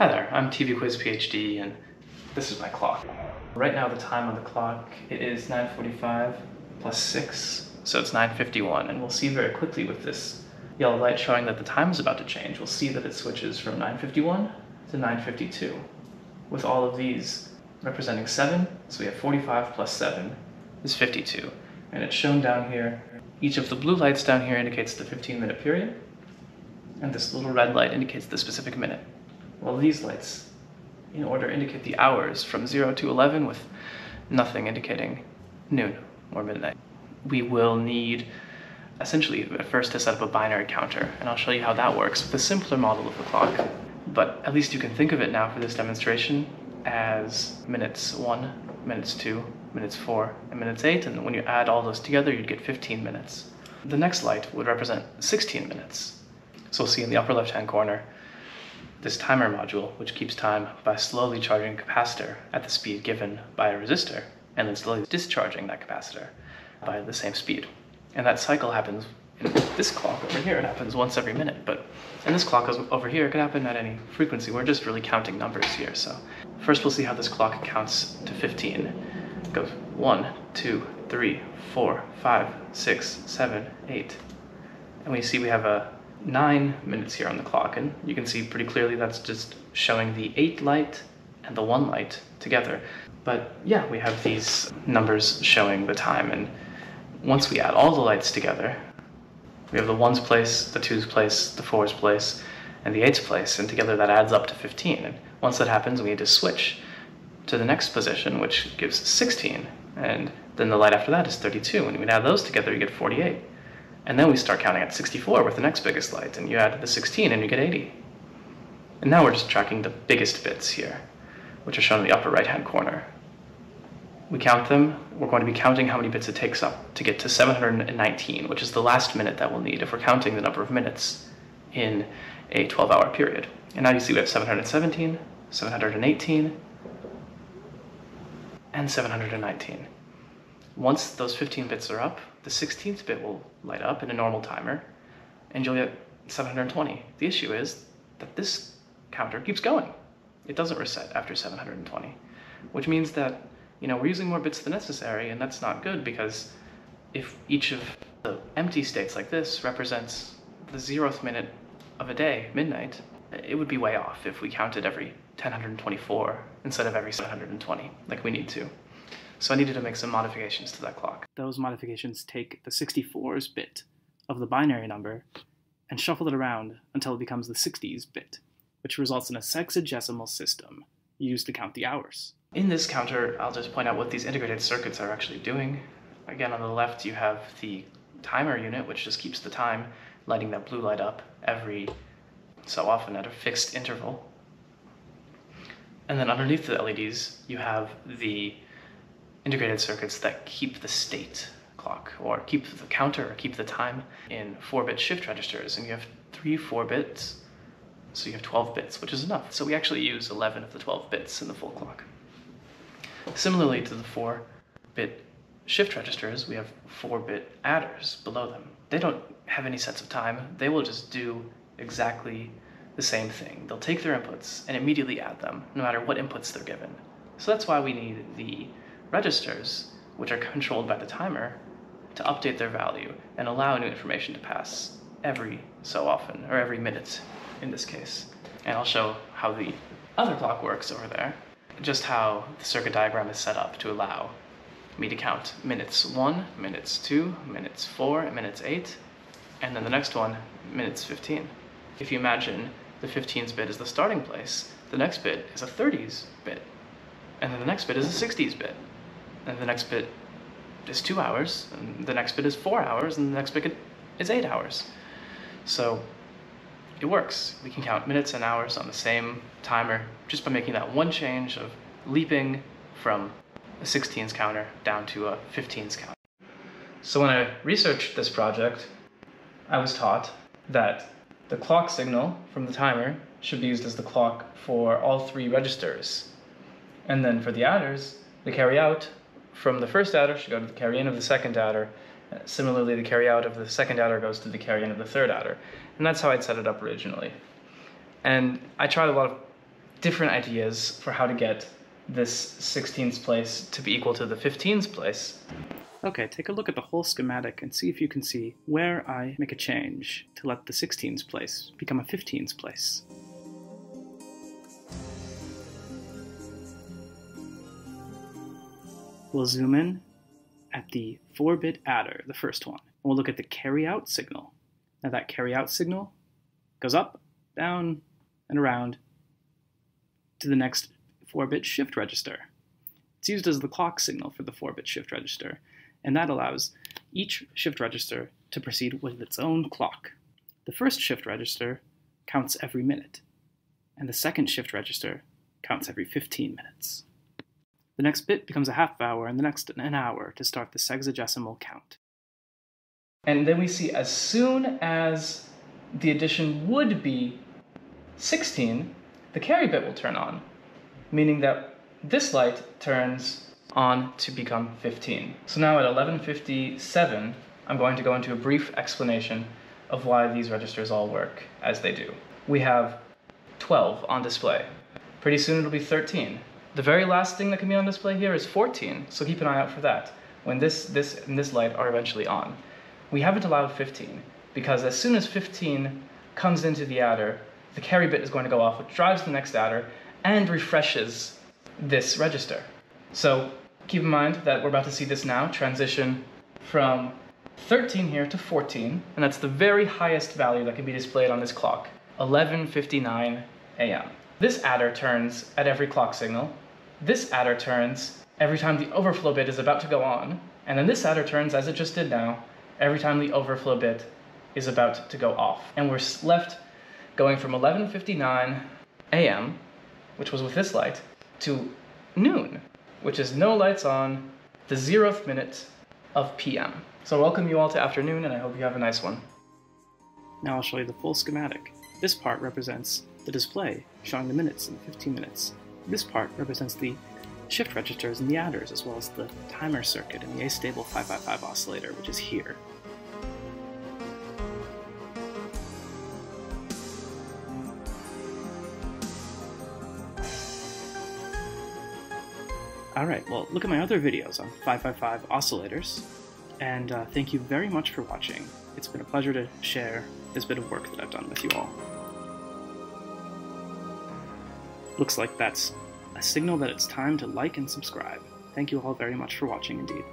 Hi there, I'm TV Quiz PhD and this is my clock. Right now the time on the clock it is 9.45 plus 6, so it's 9.51 and we'll see very quickly with this yellow light showing that the time is about to change. We'll see that it switches from 9.51 to 9.52 with all of these representing 7, so we have 45 plus 7 is 52 and it's shown down here. Each of the blue lights down here indicates the 15 minute period and this little red light indicates the specific minute. Well, these lights, in order, indicate the hours from 0 to 11 with nothing indicating noon or midnight. We will need, essentially, at first to set up a binary counter, and I'll show you how that works with a simpler model of the clock. But at least you can think of it now for this demonstration as minutes 1, minutes 2, minutes 4, and minutes 8, and when you add all those together, you'd get 15 minutes. The next light would represent 16 minutes. So we'll see in the upper left-hand corner this timer module, which keeps time by slowly charging a capacitor at the speed given by a resistor, and then slowly discharging that capacitor by the same speed. And that cycle happens in this clock over here, it happens once every minute, but in this clock over here, it could happen at any frequency. We're just really counting numbers here. So first we'll see how this clock counts to 15. It goes one, two, three, four, five, six, seven, eight. And we see we have a nine minutes here on the clock, and you can see pretty clearly that's just showing the eight light and the one light together. But yeah, we have these numbers showing the time, and once we add all the lights together, we have the ones place, the twos place, the fours place, and the eights place, and together that adds up to 15. And once that happens, we need to switch to the next position, which gives 16, and then the light after that is 32. When we add those together, you get 48. And then we start counting at 64 with the next biggest light, and you add the 16 and you get 80. And now we're just tracking the biggest bits here, which are shown in the upper right-hand corner. We count them, we're going to be counting how many bits it takes up to get to 719, which is the last minute that we'll need if we're counting the number of minutes in a 12-hour period. And now you see we have 717, 718, and 719. Once those 15 bits are up, the 16th bit will light up in a normal timer, and you'll get 720. The issue is that this counter keeps going. It doesn't reset after 720, which means that you know we're using more bits than necessary, and that's not good because if each of the empty states like this represents the zeroth minute of a day, midnight, it would be way off if we counted every 1024 instead of every 720, like we need to. So I needed to make some modifications to that clock. Those modifications take the 64s bit of the binary number and shuffle it around until it becomes the 60s bit, which results in a sexagesimal system used to count the hours. In this counter, I'll just point out what these integrated circuits are actually doing. Again, on the left, you have the timer unit, which just keeps the time, lighting that blue light up every so often at a fixed interval. And then underneath the LEDs, you have the integrated circuits that keep the state clock or keep the counter or keep the time in 4-bit shift registers. And you have three 4 bits so you have 12 bits which is enough. So we actually use 11 of the 12 bits in the full clock. Similarly to the 4-bit shift registers we have 4-bit adders below them. They don't have any sense of time. They will just do exactly the same thing. They'll take their inputs and immediately add them no matter what inputs they're given. So that's why we need the registers, which are controlled by the timer, to update their value and allow new information to pass every so often, or every minute in this case. And I'll show how the other clock works over there, just how the circuit diagram is set up to allow me to count minutes 1, minutes 2, minutes 4, minutes 8, and then the next one, minutes 15. If you imagine the 15s bit is the starting place, the next bit is a 30s bit, and then the next bit is a 60s bit and the next bit is two hours, and the next bit is four hours, and the next bit is eight hours. So it works. We can count minutes and hours on the same timer just by making that one change of leaping from a 16s counter down to a 15s counter. So when I researched this project, I was taught that the clock signal from the timer should be used as the clock for all three registers. And then for the adders, the carry out from the first adder should go to the carry in of the second adder. Uh, similarly, the carry out of the second adder goes to the carry in of the third adder. And that's how I'd set it up originally. And I tried a lot of different ideas for how to get this 16th place to be equal to the 15th place. Okay, take a look at the whole schematic and see if you can see where I make a change to let the 16th place become a 15th place. We'll zoom in at the 4-bit adder, the first one. And we'll look at the carry out signal. Now that carry out signal goes up, down, and around to the next 4-bit shift register. It's used as the clock signal for the 4-bit shift register, and that allows each shift register to proceed with its own clock. The first shift register counts every minute, and the second shift register counts every 15 minutes. The next bit becomes a half hour, and the next an hour to start the sexagesimal count. And then we see as soon as the addition would be 16, the carry bit will turn on, meaning that this light turns on to become 15. So now at 1157, I'm going to go into a brief explanation of why these registers all work as they do. We have 12 on display. Pretty soon it'll be 13. The very last thing that can be on display here is 14, so keep an eye out for that, when this, this, and this light are eventually on. We haven't allowed 15, because as soon as 15 comes into the adder, the carry bit is going to go off, which drives the next adder and refreshes this register. So keep in mind that we're about to see this now transition from 13 here to 14, and that's the very highest value that can be displayed on this clock, 11.59 a.m. This adder turns at every clock signal. This adder turns every time the overflow bit is about to go on, and then this adder turns, as it just did now, every time the overflow bit is about to go off. And we're left going from 11.59 a.m., which was with this light, to noon, which is no lights on, the zeroth minute of p.m. So welcome you all to afternoon, and I hope you have a nice one. Now I'll show you the full schematic. This part represents the display, showing the minutes and 15 minutes. This part represents the shift registers and the adders, as well as the timer circuit and the astable 555 oscillator, which is here. Alright, well, look at my other videos on 555 oscillators, and uh, thank you very much for watching. It's been a pleasure to share this bit of work that I've done with you all. Looks like that's a signal that it's time to like and subscribe. Thank you all very much for watching indeed.